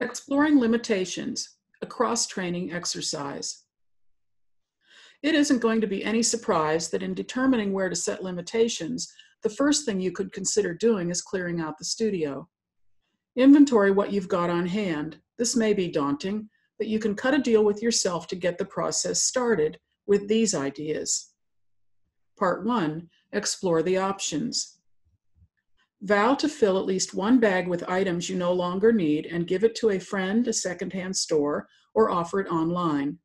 Exploring limitations, a cross-training exercise. It isn't going to be any surprise that in determining where to set limitations, the first thing you could consider doing is clearing out the studio. Inventory what you've got on hand. This may be daunting, but you can cut a deal with yourself to get the process started with these ideas. Part one, explore the options. Vow to fill at least one bag with items you no longer need and give it to a friend, a secondhand store, or offer it online.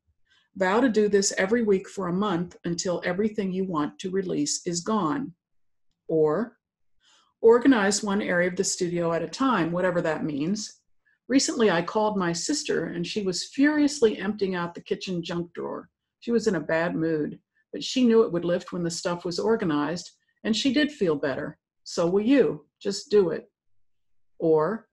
Vow to do this every week for a month until everything you want to release is gone. Or organize one area of the studio at a time, whatever that means. Recently, I called my sister and she was furiously emptying out the kitchen junk drawer. She was in a bad mood, but she knew it would lift when the stuff was organized, and she did feel better. So will you. Just do it. Or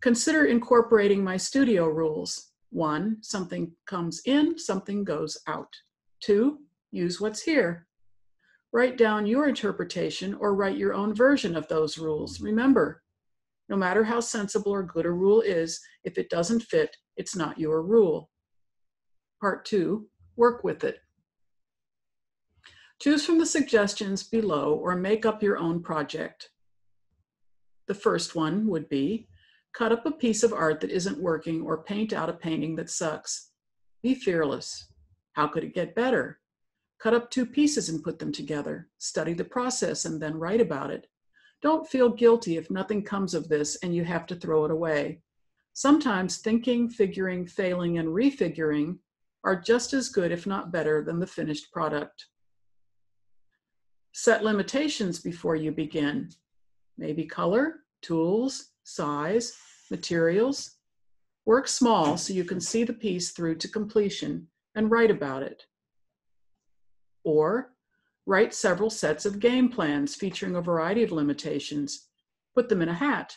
consider incorporating my studio rules. One, something comes in, something goes out. Two, use what's here. Write down your interpretation or write your own version of those rules. Remember, no matter how sensible or good a rule is, if it doesn't fit, it's not your rule. Part two, work with it. Choose from the suggestions below or make up your own project. The first one would be, cut up a piece of art that isn't working or paint out a painting that sucks. Be fearless. How could it get better? Cut up two pieces and put them together. Study the process and then write about it. Don't feel guilty if nothing comes of this and you have to throw it away. Sometimes thinking, figuring, failing, and refiguring are just as good, if not better, than the finished product. Set limitations before you begin. Maybe color, tools, size, materials. Work small so you can see the piece through to completion and write about it. Or Write several sets of game plans featuring a variety of limitations. Put them in a hat.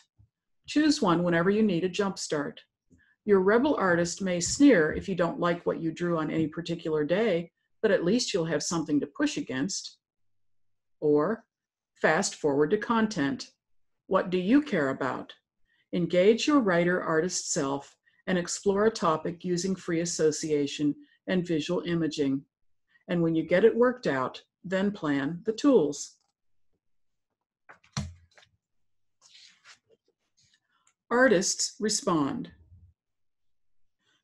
Choose one whenever you need a jump start. Your rebel artist may sneer if you don't like what you drew on any particular day, but at least you'll have something to push against. Or fast forward to content. What do you care about? Engage your writer artist self and explore a topic using free association and visual imaging. And when you get it worked out, then plan the tools. Artists respond.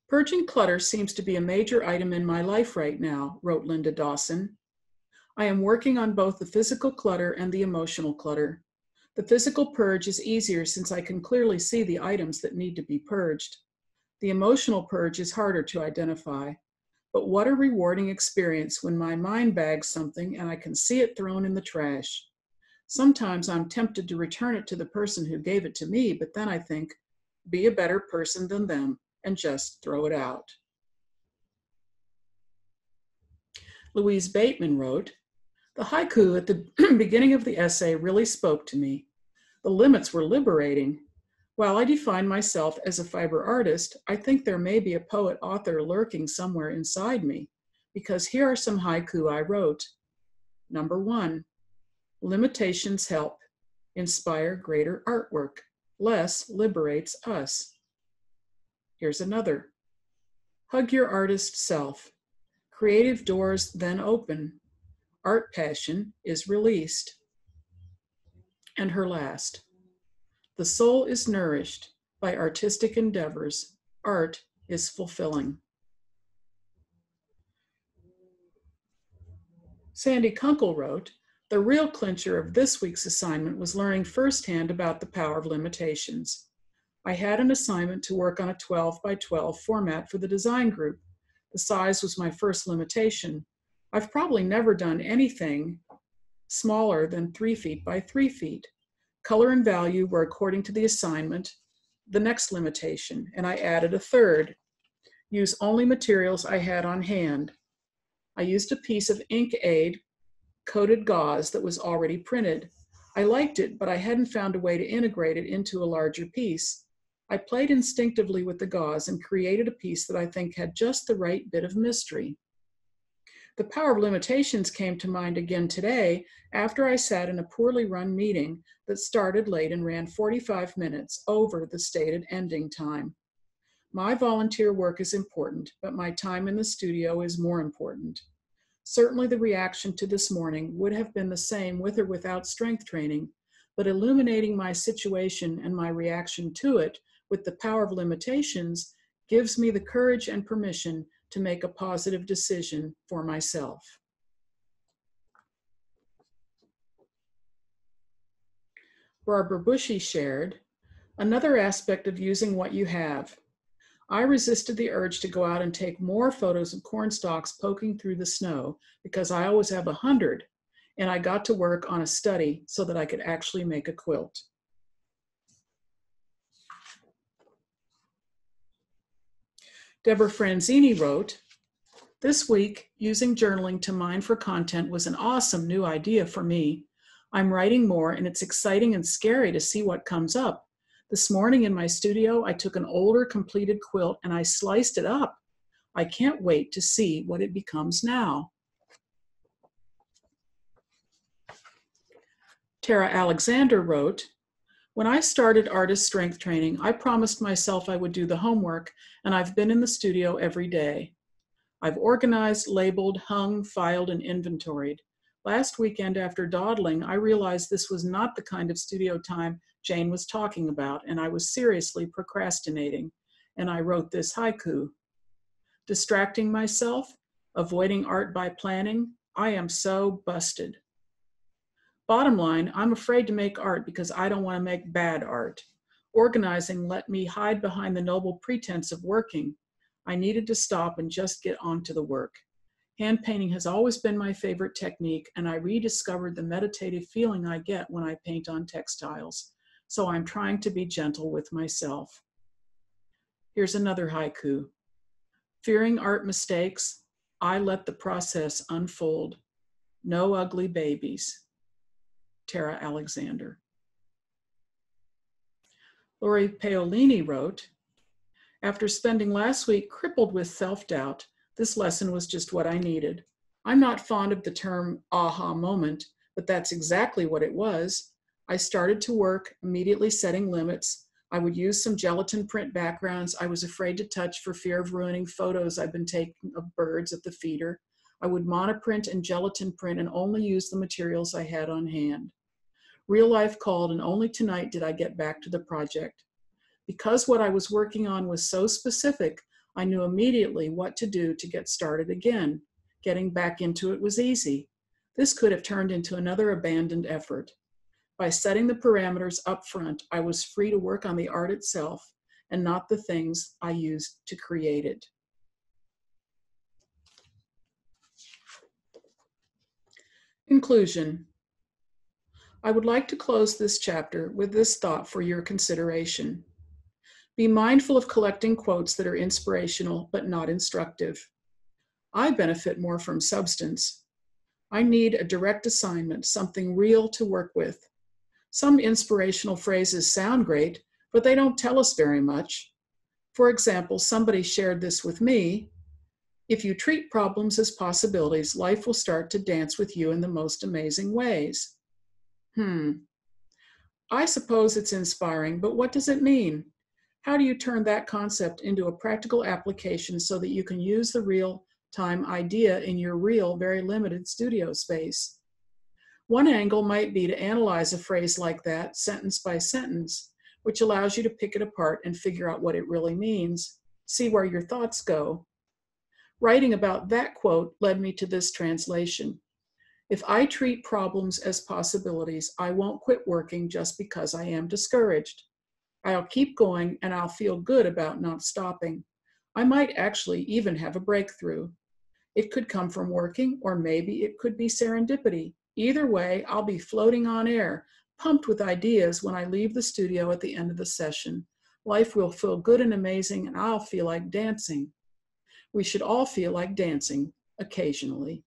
Purging clutter seems to be a major item in my life right now, wrote Linda Dawson. I am working on both the physical clutter and the emotional clutter. The physical purge is easier since I can clearly see the items that need to be purged. The emotional purge is harder to identify. But what a rewarding experience when my mind bags something and I can see it thrown in the trash. Sometimes I'm tempted to return it to the person who gave it to me, but then I think, be a better person than them and just throw it out. Louise Bateman wrote, The haiku at the beginning of the essay really spoke to me. The limits were liberating. While I define myself as a fiber artist, I think there may be a poet author lurking somewhere inside me, because here are some haiku I wrote. Number one, limitations help inspire greater artwork. Less liberates us. Here's another. Hug your artist self. Creative doors then open. Art passion is released. And her last. The soul is nourished by artistic endeavors. Art is fulfilling. Sandy Kunkel wrote, the real clincher of this week's assignment was learning firsthand about the power of limitations. I had an assignment to work on a 12 by 12 format for the design group. The size was my first limitation. I've probably never done anything smaller than three feet by three feet. Color and value were according to the assignment, the next limitation, and I added a third. Use only materials I had on hand. I used a piece of inkAID coated gauze that was already printed. I liked it, but I hadn't found a way to integrate it into a larger piece. I played instinctively with the gauze and created a piece that I think had just the right bit of mystery. The power of limitations came to mind again today after I sat in a poorly run meeting that started late and ran 45 minutes over the stated ending time. My volunteer work is important, but my time in the studio is more important. Certainly, the reaction to this morning would have been the same with or without strength training, but illuminating my situation and my reaction to it with the power of limitations gives me the courage and permission to make a positive decision for myself. Barbara Bushy shared, another aspect of using what you have. I resisted the urge to go out and take more photos of corn stalks poking through the snow because I always have a hundred, and I got to work on a study so that I could actually make a quilt. Deborah Franzini wrote, This week, using journaling to mine for content was an awesome new idea for me. I'm writing more, and it's exciting and scary to see what comes up. This morning in my studio, I took an older completed quilt and I sliced it up. I can't wait to see what it becomes now. Tara Alexander wrote, when I started artist strength training, I promised myself I would do the homework, and I've been in the studio every day. I've organized, labeled, hung, filed, and inventoried. Last weekend after dawdling, I realized this was not the kind of studio time Jane was talking about, and I was seriously procrastinating. And I wrote this haiku Distracting myself, avoiding art by planning, I am so busted. Bottom line, I'm afraid to make art because I don't want to make bad art. Organizing let me hide behind the noble pretense of working. I needed to stop and just get on to the work. Hand painting has always been my favorite technique, and I rediscovered the meditative feeling I get when I paint on textiles. So I'm trying to be gentle with myself. Here's another haiku Fearing art mistakes, I let the process unfold. No ugly babies. Tara Alexander. Lori Paolini wrote, after spending last week crippled with self doubt, this lesson was just what I needed. I'm not fond of the term aha moment, but that's exactly what it was. I started to work, immediately setting limits. I would use some gelatin print backgrounds I was afraid to touch for fear of ruining photos I've been taking of birds at the feeder. I would monoprint and gelatin print and only use the materials I had on hand. Real life called, and only tonight did I get back to the project. Because what I was working on was so specific, I knew immediately what to do to get started again. Getting back into it was easy. This could have turned into another abandoned effort. By setting the parameters up front, I was free to work on the art itself and not the things I used to create it. Conclusion. I would like to close this chapter with this thought for your consideration. Be mindful of collecting quotes that are inspirational but not instructive. I benefit more from substance. I need a direct assignment, something real to work with. Some inspirational phrases sound great, but they don't tell us very much. For example, somebody shared this with me. If you treat problems as possibilities, life will start to dance with you in the most amazing ways. Hmm. I suppose it's inspiring, but what does it mean? How do you turn that concept into a practical application so that you can use the real time idea in your real, very limited studio space? One angle might be to analyze a phrase like that, sentence by sentence, which allows you to pick it apart and figure out what it really means, see where your thoughts go. Writing about that quote led me to this translation. If I treat problems as possibilities, I won't quit working just because I am discouraged. I'll keep going and I'll feel good about not stopping. I might actually even have a breakthrough. It could come from working, or maybe it could be serendipity. Either way, I'll be floating on air, pumped with ideas when I leave the studio at the end of the session. Life will feel good and amazing, and I'll feel like dancing. We should all feel like dancing occasionally.